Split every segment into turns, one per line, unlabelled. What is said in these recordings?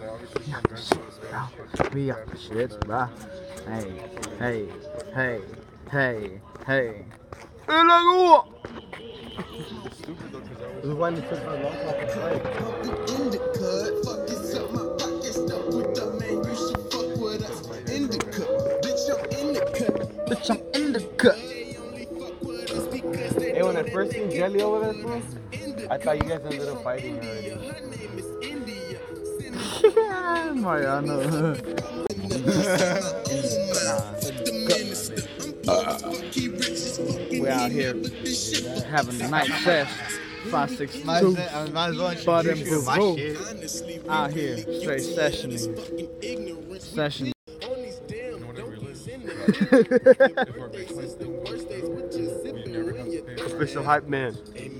Yaklaşıyoruz bro. We yaklaşıyoruz bro. Hey, hey, hey, hey, hey. Elago!
This is when it took lock long fucking time. In the cut, fuck this up, my pocket stuff with the man. You should fuck with us. In the
cut,
bitch, I'm in the cut. Bitch, I'm in the cut.
Hey, when I first seen Jelly over there, I thought you guys ended up fighting already.
Mariano. Ah, we out here having a night fest. 562. Might, as,
might as well but
in
Peru.
Out here, straight sessioning. Sessioning.
Official hype man.
Hey,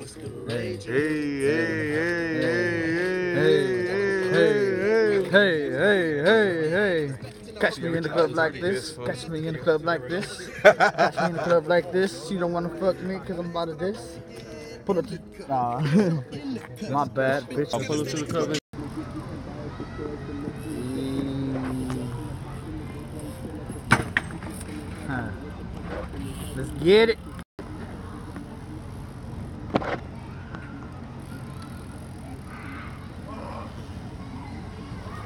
hey, hey, hey, hey.
hey. hey hey, hey, hey, hey. Hey. Catch me in the club like this. Catch me in the club like this. Catch me in the club like this. You don't wanna fuck me cause I'm about of this. Pull up to. Nah. My bad, bitch.
I'll pull up to the club.
Huh. Let's get it.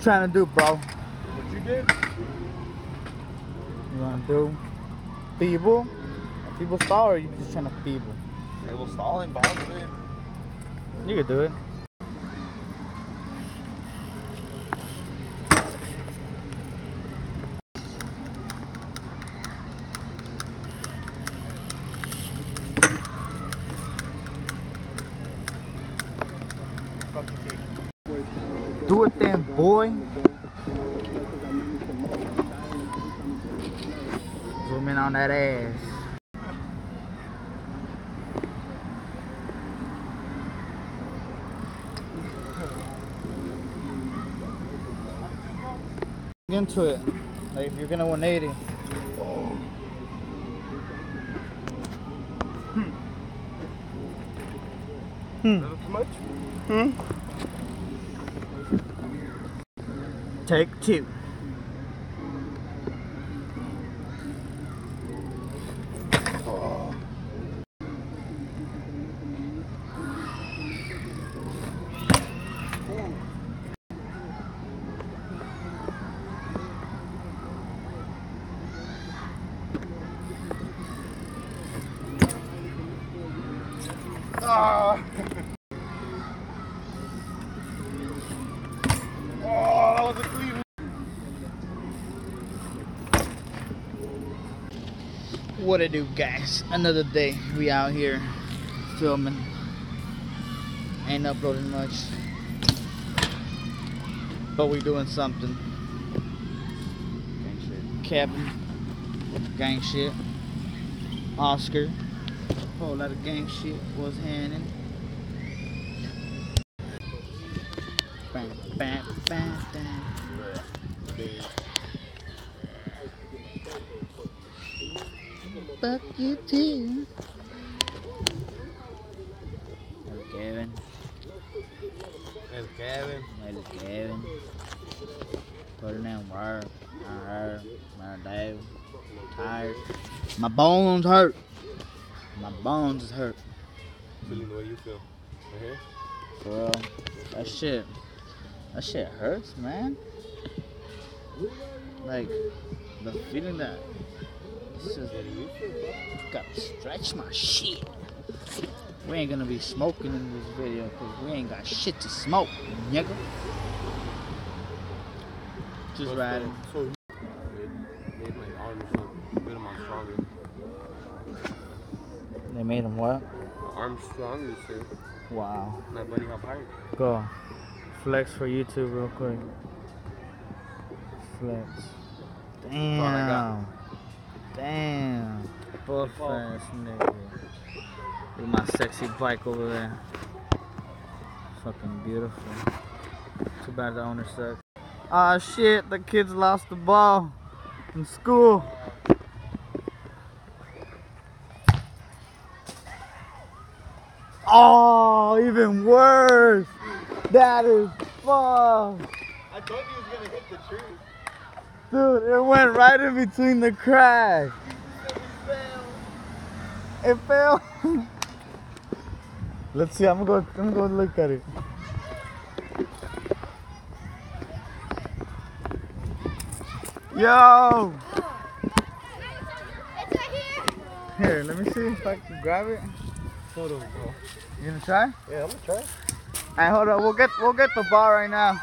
you trying to do, bro?
What you did?
You wanna do feeble? A feeble stall or you just trying to feeble?
It was stalling, but I'm.
You can do it. Do it then, boy. Zoom in on that ass. into it. Like if you're gonna 180. Hmm. Hmm.
Is that hmm too much?
Take two. What it do, guys? Another day. We out here filming. Ain't uploading much. But we doing something. Kevin. Gang shit. Oscar. Whole lot of gang shit was handing. Bam, bam, bam. Fuck you too. Little Kevin.
That's Gavin.
Little Kevin. Putting in work. I hurt. My day. Tired. My bones hurt. My bones is hurt.
Feeling the way you feel. Right here?
Bro, that shit. That shit hurts, man. Like, the feeling that. Gotta stretch my shit. We ain't gonna be smoking in this video because we ain't got shit to smoke, nigga. Just riding.
So, made, made like arm is so good stronger.
They made him what?
Arm stronger, sir.
Wow.
My bunny hop higher.
Go. Flex for YouTube real quick. Flex. Damn. Damn. Buff ass nigga. Look at my sexy bike over there. Fucking beautiful. Too bad the owner sucks. Ah shit, the kids lost the ball in school. Oh, even worse. That is fuck.
I told you he was gonna hit the tree.
Dude, it went right in between the cracks. It fell. Let's see, I'm gonna go I'm gonna go look at it. Yo!
It's right here.
Here, let me see if I can grab it.
Photo, bro.
You gonna try?
Yeah, I'm gonna try.
Alright, hold on. We'll get we'll get the ball right now.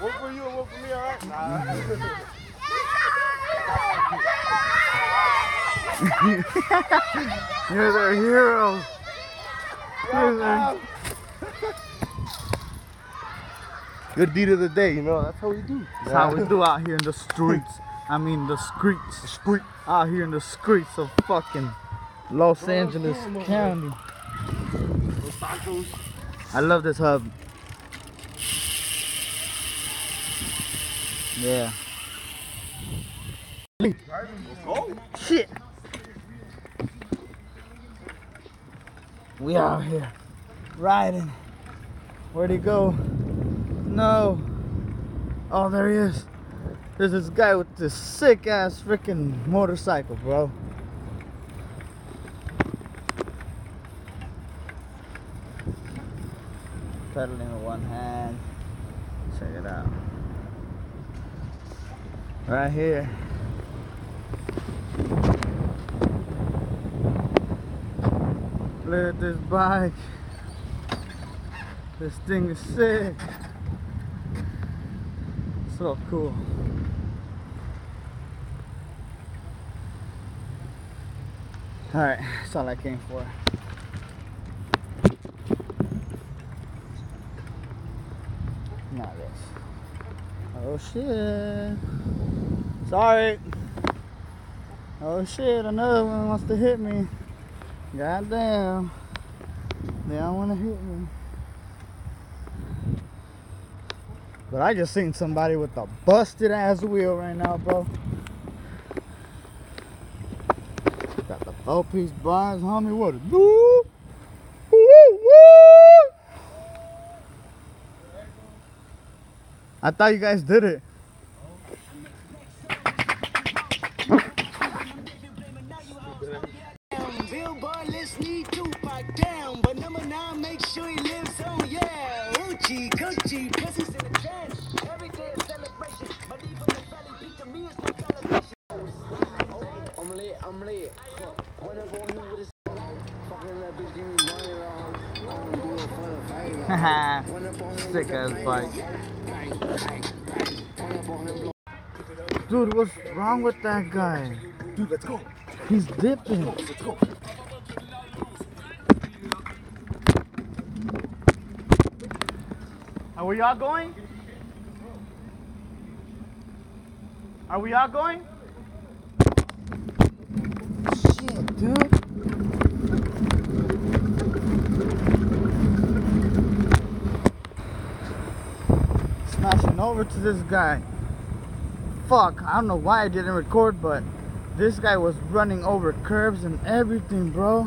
One for you and one for me, alright? Nah.
You're the hero. You're
Good deed of the day, you know. That's how we do.
That's how we do out here in the streets. I mean the streets.
Street.
Out here in the streets of fucking Los Angeles County.
Los Santos.
I love this hub. Yeah.
Let's.
Shit. We out here riding. Where'd he go? No. Oh, there he is. There's this guy with this sick ass freaking motorcycle, bro. Pedaling with one hand. Check it out. Right here. Look at this bike. This thing is sick. So cool. Alright, that's all I came for. Not this. Oh shit. Sorry. Oh shit, another one wants to hit me. God damn. They don't want to hit me. But I just seen somebody with a busted ass wheel right now, bro. Four piece bronze, homie. What a woo! I thought you guys did it.
Wrong with
that guy?
Dude, let's go.
He's dipping.
Let's go.
Are we all going? Are we all going? Shit, dude. Smashing over to this guy. Fuck, I don't know why I didn't record, but this guy was running over curbs and everything, bro.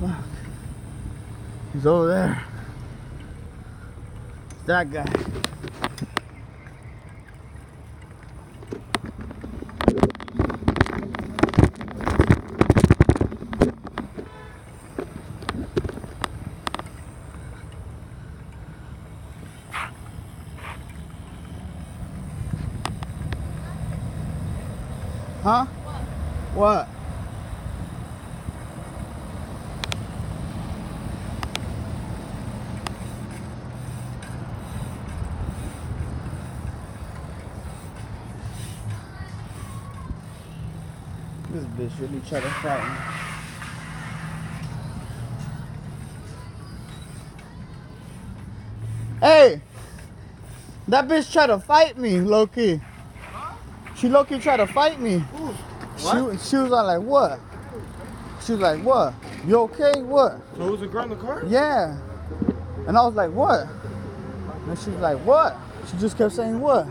Fuck. He's over there. That guy. Huh? What? This bitch really tried to fight me. Hey! That bitch tried to fight me, Loki. She Loki tried to fight me. She, she was like, what? She was like, what? You okay? What?
So who's the girl in the car?
Yeah. And I was like, what? And she was like, what? She just kept saying, what?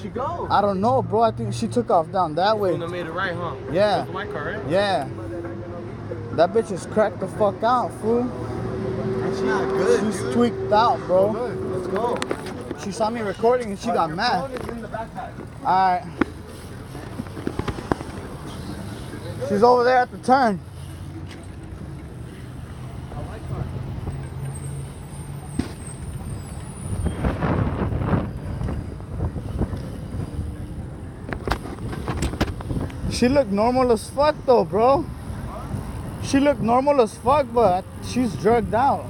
She go?
I don't know, bro. I think she took off down that way.
When made it right, huh?
Yeah.
That's my car, right?
Yeah. That bitch is cracked the fuck out, fool.
She's not good,
She's tweaked out, bro.
Let's go.
She saw me recording and she got
Your
mad.
phone is in the backpack.
Alright. She's over there at the turn. She looked normal as fuck though, bro. She looked normal as fuck, but she's drugged out.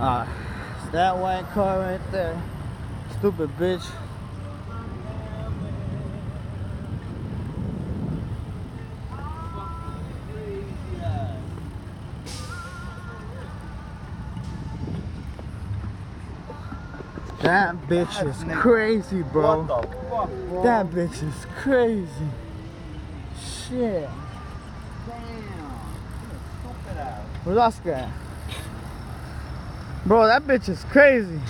Ah, it's that white car right there. Stupid bitch. That bitch is crazy, bro.
What the fuck, bro?
That bitch is crazy. Shit. Where's Oscar at? Bro, that bitch is crazy.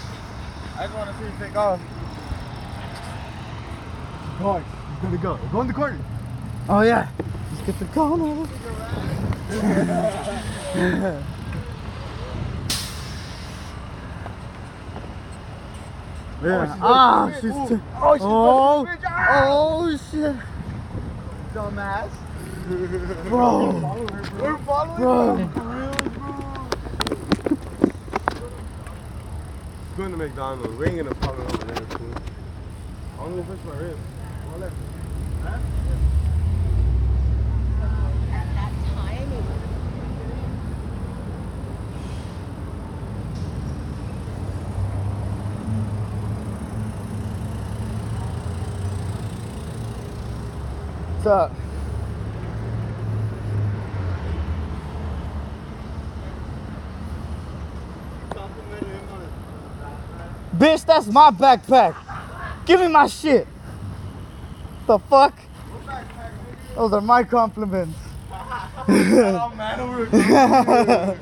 I just want to see you take off.
Guys, he's gonna go. Go in the corner.
Oh yeah. Let's get the corner. yeah. Ah, she's. T-
Oh, she's
oh, oh shit,
Dumbass.
bro,
We're following
bro.
her. For real, bro.
Going to McDonald's. We ain't gonna follow over there, fool. I'm gonna push my ribs. Go left
that time, it was
What's up? Bitch, that's my backpack. Give me my shit. The fuck? Those are my compliments.
Oh, man, over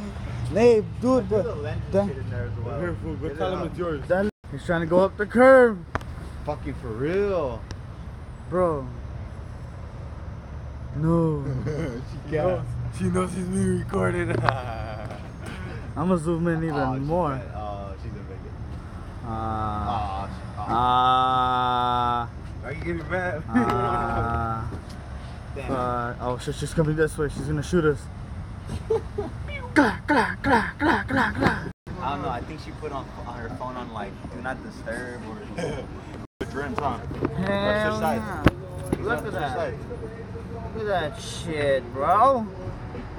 Hey, dude, but that,
Here, fool. Go tell him it's
he's trying to go up the curb,
Fucking for real.
bro. No,
she knows. She knows he's being recorded.
I'm gonna zoom in even more.
Oh, she's gonna make it.
Ah,
Oh,
ah,
Are you getting mad?
ah.
Damn.
Uh, oh shit, she's coming this way. She's gonna shoot us.
I don't know. I think she put on, on her phone on like do not disturb or the dreams on.
Hell
side?
nah. Look at that. Look at that shit, bro.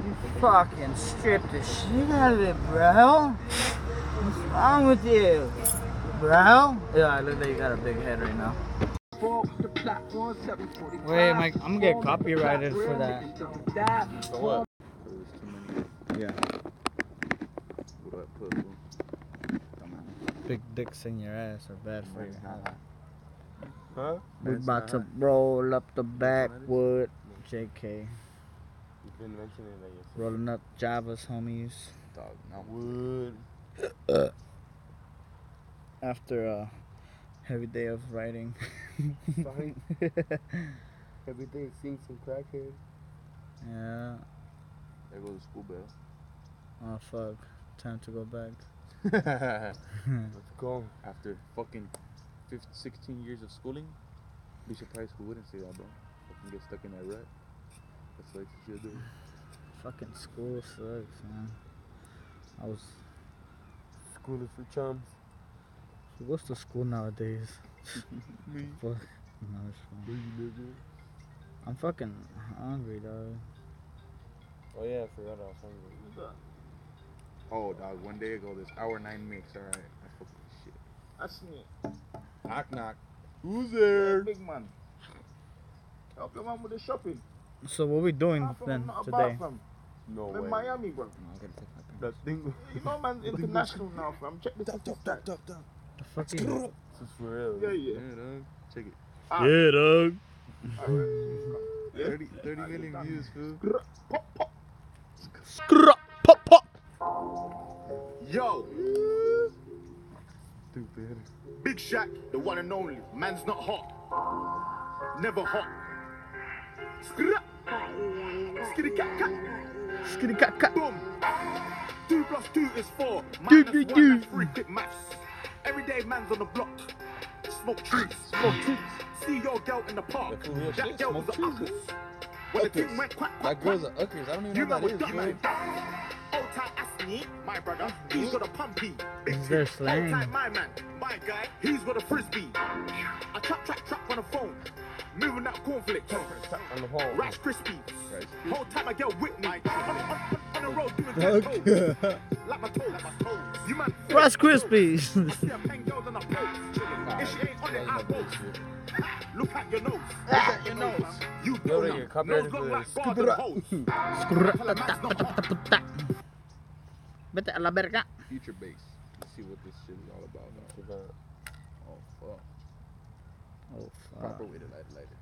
You fucking stripped the shit out of it, bro. What's wrong with you, bro? Yeah, I look like you got a big head right now. Wait, Mike, I'm gonna get copyrighted for that.
So what?
Yeah.
Big dicks in your ass are bad for you.
Huh?
We about to roll up the backwood. JK.
You've been mentioning that yourself.
Rolling up Java's homies.
Dog, no.
Wood.
After a heavy day of writing.
Fine. Everything seems some crackhead.
yeah.
There goes the school bell.
Oh fuck. Time to go back.
Let's go.
After fucking 15, 16 years of schooling, be surprised who wouldn't say that, bro. Fucking get stuck in that rut. That's like you should do.
Fucking school sucks, man. I was.
School is for chums.
Who goes to school nowadays?
Me.
Fuck. No, it's fine. I'm fucking hungry, dog.
Oh yeah, I forgot I was hungry.
Oh, dog. One day ago, this hour nine mix. All right. I fuck with shit.
That's me.
Knock knock.
Who's there?
Big man. Help your mom with the shopping.
So what we doing
Far from
then
not a
today?
bar, fam.
No
I'm in
way.
Miami, bro.
That thing.
You know, man, international now, fam. Check this out.
The fuck is
This is for real.
Yeah, yeah.
Yeah, dog. Check it.
Ah.
Yeah, dog.
Alright.
30, 30 million views, fool.
Pop, pop.
Yo,
Stupid.
Big Shaq, the one and only. Man's not hot. Never hot. Skra. Skitty cat cat.
Skitty cat cat.
Boom. Two plus two is four.
Do,
Minus
do,
one,
do.
that's three. Quick maths. Everyday man's on the block. Smoke trees. Smoke trees. See your girl in the park.
Yeah, for real
that
shit,
girl
smoke
was a
trees,
uckers. When the
Uckers.
thing went quack, quack,
That girl's
quack.
a Uckers. I don't even
You
know
know
what
what
that is,
that
bro.
Old time Asni, my brother, he's got a pumpy. Big
Is there slang?
Old time my man, my guy, he's got a frisbee. I trap, trap, trap on the phone. Moving that cornflakes.
On the hole.
Rice Krispies. Whole time I get Whitney. On, on, on, on the road doing ten toes. Like my toes. Like my toes. You man.
Rice Krispies.
I see a pen girls on the pose. If she ain't on it, I post. Look at your nose. Look at your nose. You
Yo, they
donut.
get copyrighted
Nose
for
like
this.
garden hose. Tell a man's not hot.
Vete a la verga.
Future base. Let's see what this shit is all about. dog. Oh, fuck.
Oh fuck.
Proper way to light it, light it.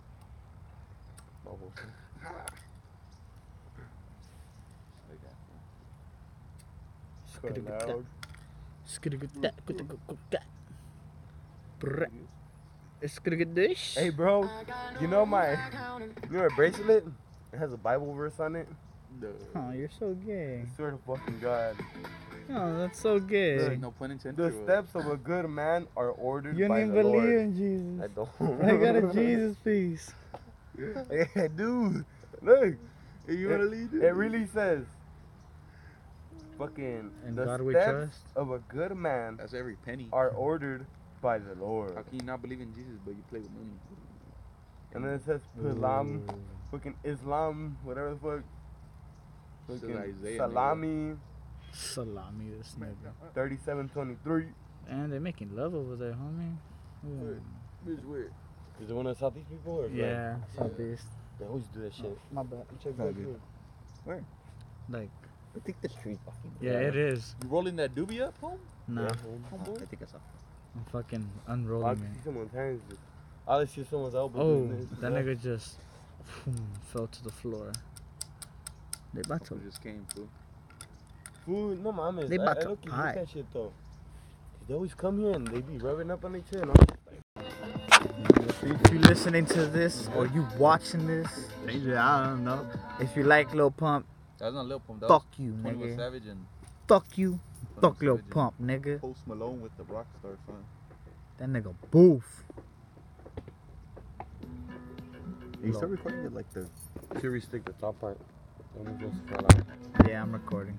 Like that.
Kinda loud.
Skitty-gut-that, gut-gut-gut-that. Brrrr. Skitty-gut-dish.
Hey, bro. You know my, you know my bracelet? It has a Bible verse on it.
Oh, you're so gay.
I swear to fucking God.
Oh, that's so gay.
No pun intended.
The
or
steps of a good man are ordered
You
by
don't even
the
believe in Jesus.
I don't.
I got a Jesus piece.
Hey, dude, look.
Hey, you
it,
wanna lead
it really says, fucking,
In
the
God we
steps
trust.
of a good man
That's every penny.
are ordered by the Lord.
How can you not believe in Jesus but you play with money?
And then it says Islam, mm. fucking Islam, whatever the fuck. Fucking
Isaiah, nigga.
salami,
Salami, this nigga.
3723.
And they're making love over there, homie. Ooh.
Bitch, weird.
Is it one of the Southeast people or
Yeah, southeast.
They always do that oh, shit.
My bad.
You
Check
that
dude.
shit.
Like,
I think the tree's fucking.
yeah, it is.
You rolling that doobie up, home?
Nah,
Yeah.
I think it's a.
I'm fucking
I
unrolling
can
it.
see someone's hands. Just, I see someone's elbow.
Oh, that nigga just fell to the floor. They about to.
Just came, fool?
Food, no mames.
They
I-
about
I
to
look at that shit though. 'Cause They always come here and they be rubbing up on each other.
If you listening to this or you watching this, I don't know. If you like Lil Pump,
That's not Lil Pump. That
fuck
was
you,
21
nigga.
Savage and
Fuck you. Fuck Lil
Savage
Pump, nigga.
Post Malone with the Rockstar son.
That nigga boof.
You start recording it like the.
Should we stick the top part? Let me just fall out.
Yeah, I'm recording.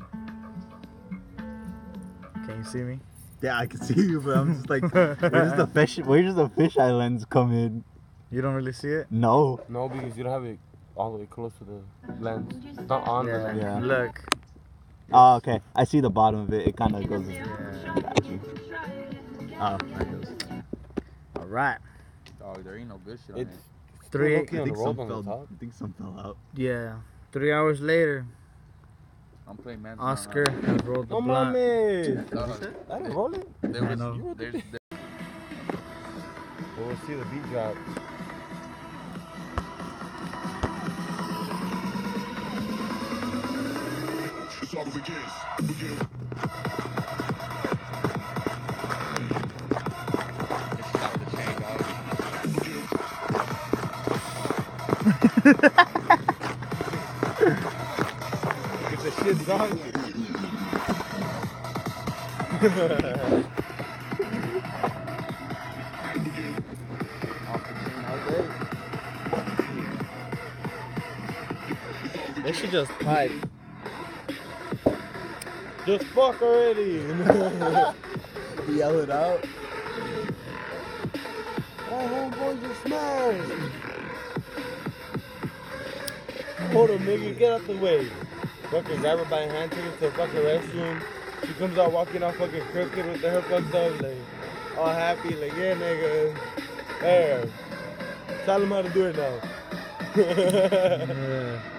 Can you see me?
Yeah, I can see you, but I'm just like, where does the fish? Where does the fish islands come in?
You don't really see it?
No.
No, because you don't have it all the way close to the lens. It's not on the
Yeah.
lens.
Yeah.
Look.
Oh, okay. I see the bottom of it. It kind of goes.
Yeah.
Got you. Oh, there it goes.
All right.
dog. There ain't no good shit on
It's
it.
Three.
low-key on the road on the top.
I think some fell out.
Yeah. Three hours later,
I'm playing man.
Oscar has rolled the
No
blunt.
mames.
Dog,
I didn't roll it.
there
I
was,
know.
there's, there,
Well, we'll see the beat drop. Get the shit done.
They should just pipe.
Just fuck already.
Yell it out.
Oh, homeboy just smashed. Hold on, nigga, get out the way. Fucking grab her by the hand, take her to the fucking restroom. She comes out walking out fucking crooked with hair fucked up, like, all happy, like, yeah, nigga. There. Tell him how to do it now.
Yeah.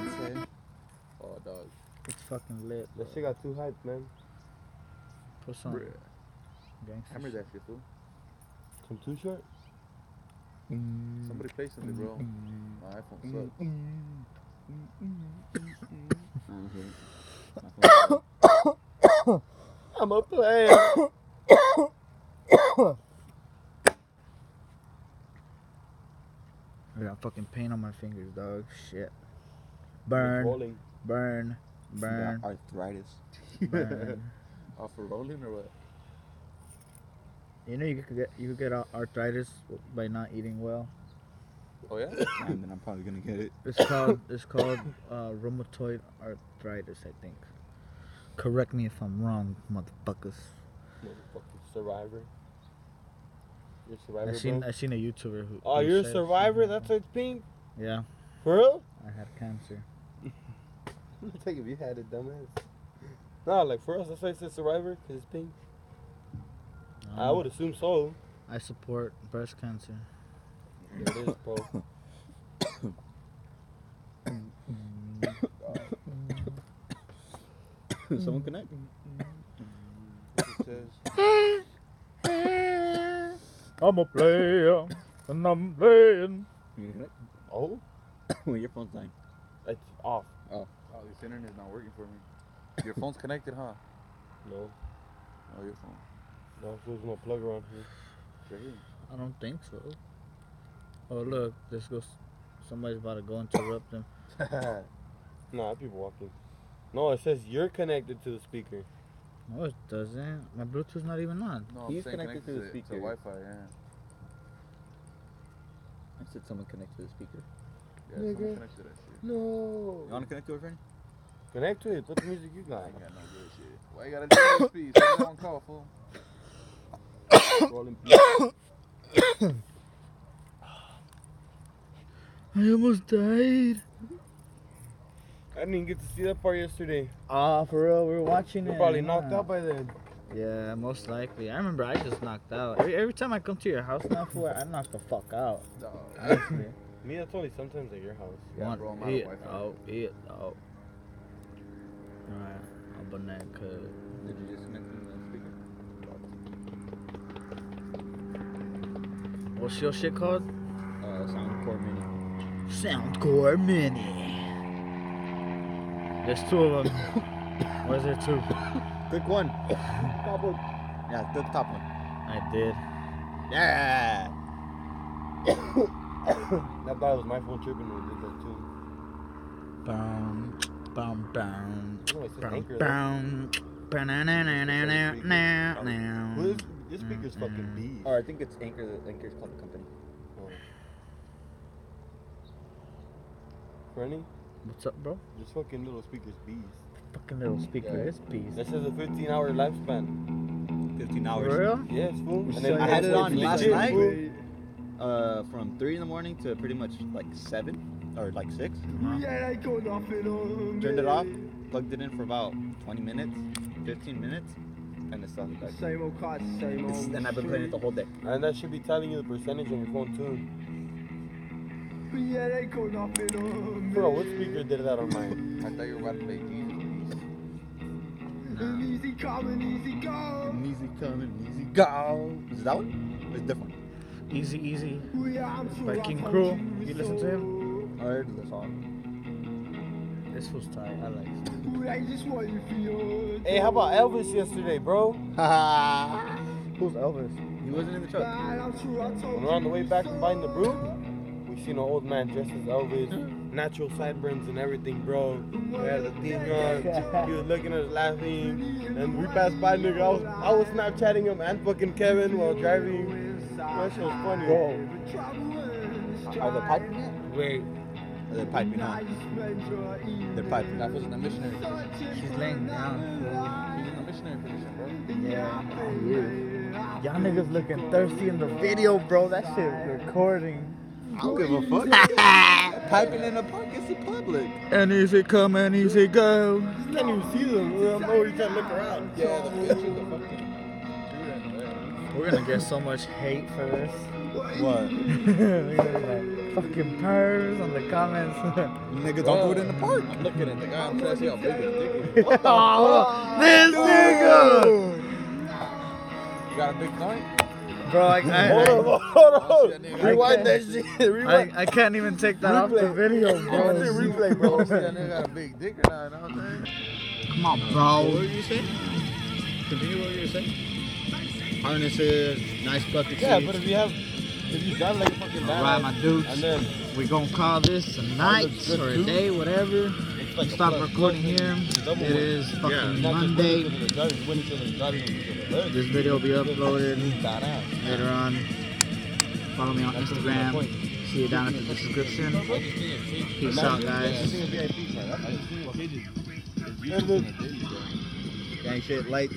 Kids say.
Oh, dog.
It's fucking lit.
That shit got too hyped, man.
Put some
Bruh.
gangster
Hammer that shit, fool.
Some too short? Mm.
Somebody play something, bro. Mm. My iPhone mm. sucks. Mm-hmm. Mm-hmm. Mm-hmm.
I'm a player.
I got fucking pain on my fingers, dog. Shit. Burn,
Rolling.
burn, burn,
Arthritis.
burn.
Off for rolling or what?
You know you could get you could get arthritis by not eating well.
Oh, yeah?
and then I'm probably gonna get it.
It's called it's called uh, rheumatoid arthritis, I think. Correct me if I'm wrong, motherfuckers.
Motherfucking survivor. You're a survivor,
I seen
bro?
I seen a YouTuber who.
Oh,
who
you're a survivor? That's why it's pink?
Yeah,
For real?
I had cancer.
Take if you had it, dumbass. No, like for us, that's why it says survivor, because it's pink. I
Um,
would assume so.
I support breast cancer.
Yeah, it is, bro.
Someone connect.
It says.
I'm a player, and I'm playing.
You connect?
Oh?
When your phone's dying.
It's off.
This internet's not working for me. Your phone's connected, huh?
No.
Oh, your phone.
No, there's no plug around here.
Right here.
I don't think so. Oh look, this goes. Somebody's about to go interrupt them.
nah, people walking. No, it says you're connected to the speaker.
No, it doesn't. My Bluetooth's not even on.
No, I'm
He's
saying
connected to the speaker.
To
speaker.
Wi-Fi, yeah.
I said someone connected to the speaker.
Yeah, someone
Nigga.
connected to that shit.
No.
You wanna connect to it, friend?
Connect to it. What the music you got.
I
got?
ain't got no good shit. Why you gotta do this speed? Put it on call, fool.
Rolling
I almost died.
I didn't even get to see that part yesterday.
Ah, for real, we were watching
You're
it.
probably
yeah.
knocked out by then.
Yeah, most likely. I remember I just knocked out. Every, every time I come to your house now, fool, I knock the fuck out.
Dog.
Honestly.
Me, that's only sometimes at your house.
Yeah,
One,
bro, I'm out of
hit,
Wi-Fi.
Out, hit, out. Alright, I'll banana cause
Did you just connect to the speaker?
what's your shit called?
Uh, Soundcore Mini.
Soundcore Mini. There's two of them. Where's there two?
Click one. top one. Yeah, click the top one.
I did.
Yeah.
I thought it was my phone tripping when it did that too.
Bum, bum, bum.
Oh, no, it says
Bum,
Anker, though.
bum. Ba-na-na-na-na-na-na.
Who is, this speaker's mm, fucking mm. beast.
Or I think it's Anker. the Anker's called the company. Oh.
Franny,
What's up, bro?
this fucking little speaker's bees.
Fucking little mm. speaker
Yeah.
is beast.
That says a 15 hour lifespan.
15
For
hours.
real?
Yes, fool. And
I
had it on last
legit,
night.
fool.
Uh, from 3 in the morning to pretty much like 7 or like 6. Uh-huh. yeah i Turned it off, plugged it in for about 20 minutes, 15 minutes, and it started back.
Same old cards, same
It's, and I've been playing it the whole day.
And that should be telling you the percentage on your phone too.
Yeah, they go nothing on
Bro, what speaker did that on mine?
I thought you were about to play Jesus.
Easy come and easy go.
Easy coming, easy go. Is that one? It's different.
Easy, easy.
We are
By King Krule. You listen to him?
I heard the song.
This was tight. I like it.
I just want you for your.
Hey, how about Elvis yesterday, bro?
Who's Elvis?
He wasn't in the truck.
I'm true. I told
When we're on the way back from buying the brew, we seen an old man dressed as Elvis, natural sideburns and everything, bro. He had the thing on. He was looking at us laughing, and we passed by, nigga. I was, I was Snapchatting him and fucking Kevin while driving. That shit was funny.
Bro.
Are they piping it?
Wait,
Or they're piping on? They're piping.
That was in the missionary. position.
She's laying down.
He's in the missionary position, bro.
Yeah. He is. Y'all niggas looking thirsty in the video, bro. That shit recording.
I don't give a fuck. piping in the park is the public.
And easy come and easy go.
you can't even see them. I'm always trying to look around.
Yeah, the picture, the fucking.
We're gonna get so much hate for this.
What?
We're gonna be like, fucking pervs on the comments.
Nigga, don't do it in the park.
I'm looking at the guy. I'm trying to see how big his dick is.
oh, this nigga!
You got a big joint?
Bro, I,
Hold
I,
on, hold on.
that nigga.
Rewind that shit. Rewind.
I, I can't even take that off the
Replay.
video,
I
bro.
want to replay, bro.
see that nigga got a big dick or not. You know what I'm saying?
Come on, bro.
What were you saying? Continue what you were saying. Harnesses, nice bucket
Yeah,
seats.
but if you have, if you drive like a fucking
Alright, my dudes.
and then
We gonna call this a night or a day, whatever.
like
Stop recording here. It is fucking
Yeah.
Monday.
winning to the driving, winning to the driving to the leg.
This video will be uploaded later on. Follow me on Instagram. See you down at the description. Peace out, guys.
Gang shit, like.